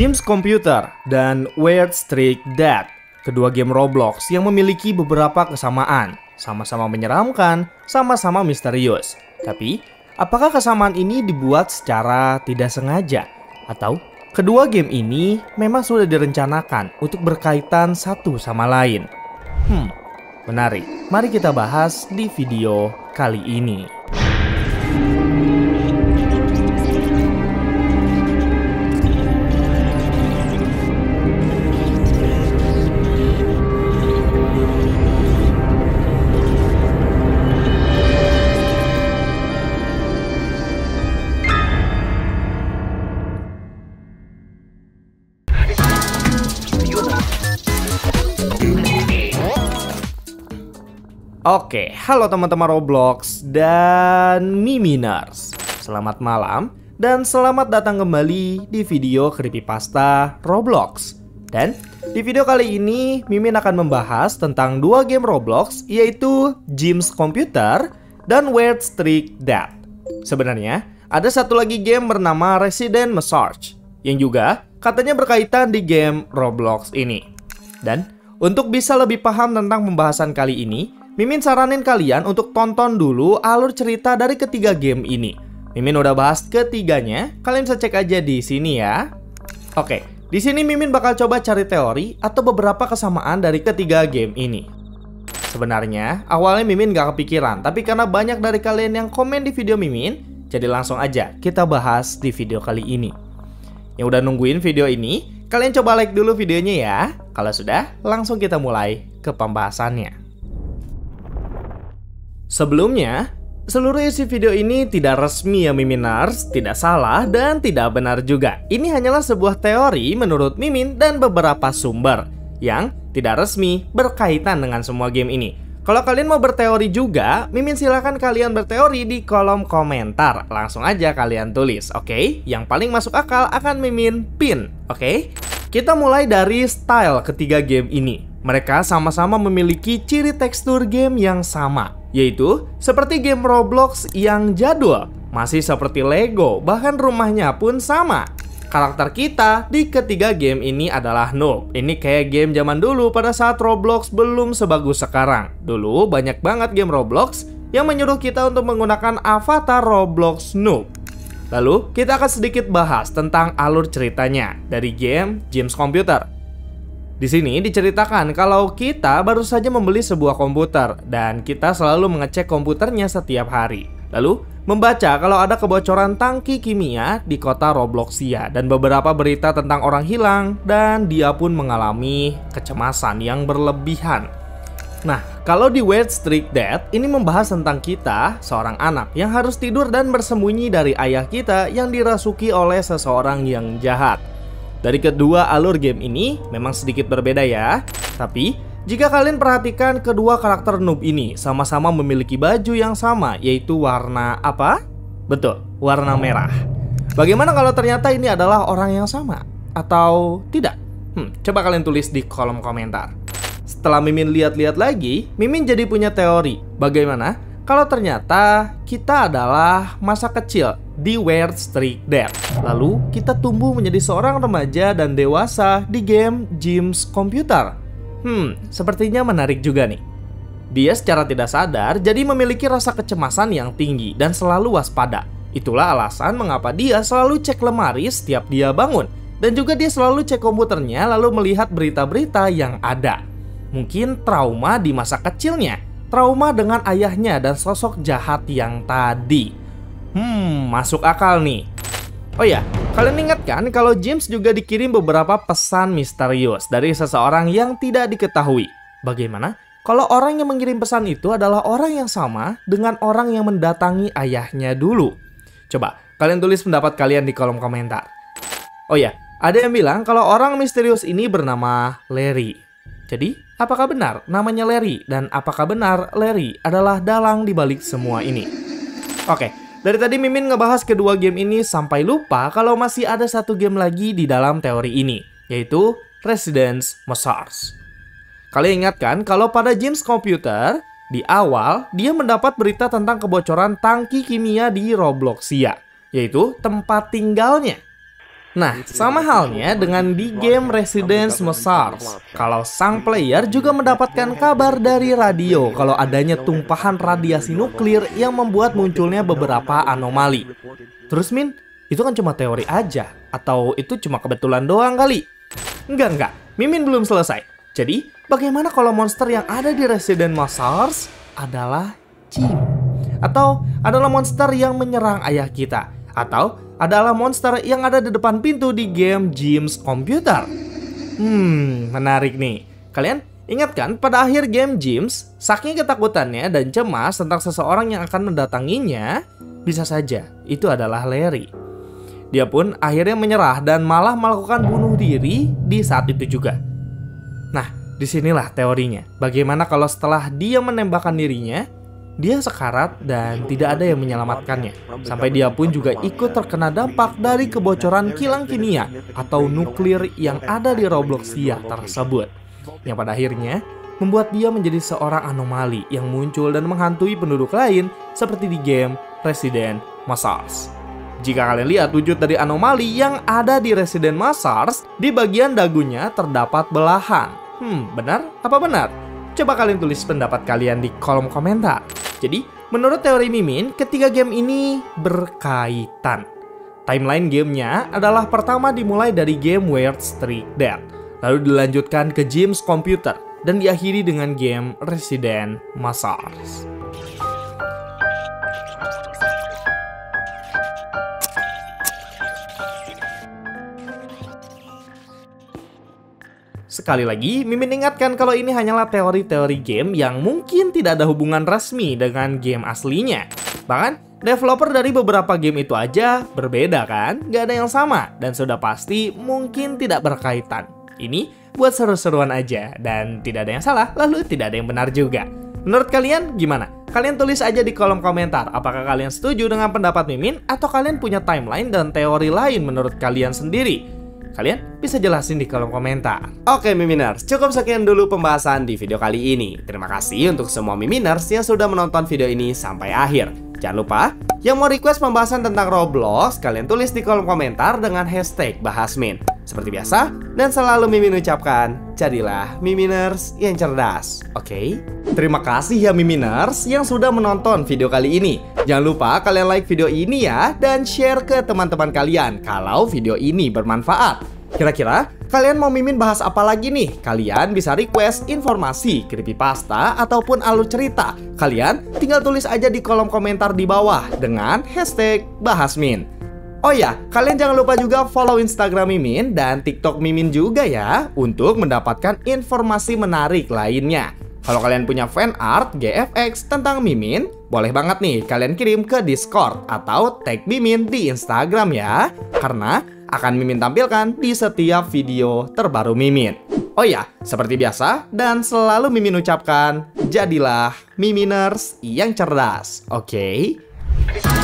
Jim's Computer dan Weird Streak Dead, kedua game Roblox yang memiliki beberapa kesamaan, sama-sama menyeramkan, sama-sama misterius. Tapi, apakah kesamaan ini dibuat secara tidak sengaja? Atau kedua game ini memang sudah direncanakan untuk berkaitan satu sama lain? Hmm, menarik. Mari kita bahas di video kali ini. Oke, halo teman-teman Roblox dan Miminers. Selamat malam dan selamat datang kembali di video Creepypasta Roblox. Dan di video kali ini Mimin akan membahas tentang dua game Roblox yaitu Jim's Computer dan Weird Streak Dead. Sebenarnya ada satu lagi game bernama Resident Massage yang juga katanya berkaitan di game Roblox ini. Dan untuk bisa lebih paham tentang pembahasan kali ini, Mimin saranin kalian untuk tonton dulu alur cerita dari ketiga game ini. Mimin udah bahas ketiganya, kalian bisa cek aja di sini ya. Oke, di sini Mimin bakal coba cari teori atau beberapa kesamaan dari ketiga game ini. Sebenarnya, awalnya Mimin gak kepikiran, tapi karena banyak dari kalian yang komen di video Mimin, jadi langsung aja kita bahas di video kali ini. Yang udah nungguin video ini, kalian coba like dulu videonya ya. Kalau sudah, langsung kita mulai ke pembahasannya. Sebelumnya, seluruh isi video ini tidak resmi ya Miminars, tidak salah dan tidak benar juga. Ini hanyalah sebuah teori menurut Mimin dan beberapa sumber yang tidak resmi berkaitan dengan semua game ini. Kalau kalian mau berteori juga, Mimin silahkan kalian berteori di kolom komentar. Langsung aja kalian tulis, oke? Okay? Yang paling masuk akal akan Mimin pin, oke? Okay? Kita mulai dari style ketiga game ini. Mereka sama-sama memiliki ciri tekstur game yang sama, yaitu seperti game Roblox yang jadul, masih seperti Lego, bahkan rumahnya pun sama. Karakter kita di ketiga game ini adalah noob. Ini kayak game zaman dulu pada saat Roblox belum sebagus sekarang. Dulu banyak banget game Roblox yang menyuruh kita untuk menggunakan avatar Roblox noob. Lalu kita akan sedikit bahas tentang alur ceritanya dari game James Computer. Di sini diceritakan kalau kita baru saja membeli sebuah komputer dan kita selalu mengecek komputernya setiap hari. Lalu membaca kalau ada kebocoran tangki kimia di kota Robloxia dan beberapa berita tentang orang hilang dan dia pun mengalami kecemasan yang berlebihan. Nah, kalau di Weird Streak Dead ini membahas tentang kita, seorang anak yang harus tidur dan bersembunyi dari ayah kita yang dirasuki oleh seseorang yang jahat. Dari kedua alur game ini memang sedikit berbeda ya, tapi jika kalian perhatikan kedua karakter noob ini sama-sama memiliki baju yang sama yaitu warna apa? Betul, warna merah. Bagaimana kalau ternyata ini adalah orang yang sama atau tidak? Hmm, coba kalian tulis di kolom komentar. Setelah Mimin lihat-lihat lagi, Mimin jadi punya teori. Bagaimana kalau ternyata kita adalah masa kecil di Weird Streak Dead. Lalu kita tumbuh menjadi seorang remaja dan dewasa di game Jim's Computer. Hmm, sepertinya menarik juga nih. Dia secara tidak sadar jadi memiliki rasa kecemasan yang tinggi dan selalu waspada. Itulah alasan mengapa dia selalu cek lemari setiap dia bangun. Dan juga dia selalu cek komputernya lalu melihat berita-berita yang ada. Mungkin trauma di masa kecilnya. Trauma dengan ayahnya dan sosok jahat yang tadi. Hmm, masuk akal nih. Oh ya, kalian ingat kan kalau James juga dikirim beberapa pesan misterius dari seseorang yang tidak diketahui. Bagaimana kalau orang yang mengirim pesan itu adalah orang yang sama dengan orang yang mendatangi ayahnya dulu? Coba, kalian tulis pendapat kalian di kolom komentar. Oh ya, ada yang bilang kalau orang misterius ini bernama Larry. Jadi, apakah benar namanya Larry dan apakah benar Larry adalah dalang di balik semua ini? Oke, dari tadi Mimin ngebahas kedua game ini sampai lupa kalau masih ada satu game lagi di dalam teori ini, yaitu Residence Massage. Kalian ingat kan kalau pada James Computer, di awal dia mendapat berita tentang kebocoran tangki kimia di Robloxia, yaitu tempat tinggalnya. Nah, sama halnya dengan di game Residence Mars. Kalau sang player juga mendapatkan kabar dari radio kalau adanya tumpahan radiasi nuklir yang membuat munculnya beberapa anomali. Terus Min, itu kan cuma teori aja atau itu cuma kebetulan doang kali? Enggak, enggak. Mimin belum selesai. Jadi, bagaimana kalau monster yang ada di Resident Mars adalah Jim? Atau adalah monster yang menyerang ayah kita? Atau adalah monster yang ada di depan pintu di game Jim's Computer. Hmm, menarik nih. Kalian ingat kan pada akhir game Jim's, saking ketakutannya dan cemas tentang seseorang yang akan mendatanginya, bisa saja itu adalah Larry. Dia pun akhirnya menyerah dan malah melakukan bunuh diri di saat itu juga. Nah, di sinilah teorinya. Bagaimana kalau setelah dia menembakkan dirinya, dia sekarat dan tidak ada yang menyelamatkannya. Sampai dia pun juga ikut terkena dampak dari kebocoran kilang kimia atau nuklir yang ada di Robloxia tersebut. Yang pada akhirnya membuat dia menjadi seorang anomali yang muncul dan menghantui penduduk lain seperti di game Resident Mars. Jika kalian lihat wujud dari anomali yang ada di Resident Mars, di bagian dagunya terdapat belahan. Hmm, benar? Apa benar? Coba kalian tulis pendapat kalian di kolom komentar. Jadi, menurut teori Mimin, ketiga game ini berkaitan. Timeline gamenya adalah pertama dimulai dari game Weird Street Dead, lalu dilanjutkan ke James Computer, dan diakhiri dengan game Resident Mars. Sekali lagi, Mimin ingatkan kalau ini hanyalah teori-teori game yang mungkin tidak ada hubungan resmi dengan game aslinya. Bahkan, developer dari beberapa game itu aja berbeda kan? Gak ada yang sama, dan sudah pasti mungkin tidak berkaitan. Ini buat seru-seruan aja, dan tidak ada yang salah, lalu tidak ada yang benar juga. Menurut kalian gimana? Kalian tulis aja di kolom komentar apakah kalian setuju dengan pendapat Mimin atau kalian punya timeline dan teori lain menurut kalian sendiri. Kalian bisa jelasin di kolom komentar. Oke Miminers, cukup sekian dulu pembahasan di video kali ini. Terima kasih untuk semua Miminers yang sudah menonton video ini sampai akhir. Jangan lupa, yang mau request pembahasan tentang Roblox, kalian tulis di kolom komentar dengan hashtag bahasmin. Seperti biasa, dan selalu Mimin ucapkan, jadilah Miminers yang cerdas, oke? Terima kasih ya Miminers yang sudah menonton video kali ini. Jangan lupa kalian like video ini ya, dan share ke teman-teman kalian kalau video ini bermanfaat. Kira-kira Kalian mau Mimin bahas apa lagi nih? Kalian bisa request informasi, creepypasta, ataupun alur cerita. Kalian tinggal tulis aja di kolom komentar di bawah dengan hashtag bahasmin. Oh ya, kalian jangan lupa juga follow Instagram Mimin dan TikTok Mimin juga ya untuk mendapatkan informasi menarik lainnya. Kalau kalian punya fan art GFX tentang Mimin, boleh banget nih kalian kirim ke Discord atau tag Mimin di Instagram ya. Karena akan Mimin tampilkan di setiap video terbaru Mimin. Oh ya, seperti biasa dan selalu Mimin ucapkan, jadilah Miminers yang cerdas, oke? Okay?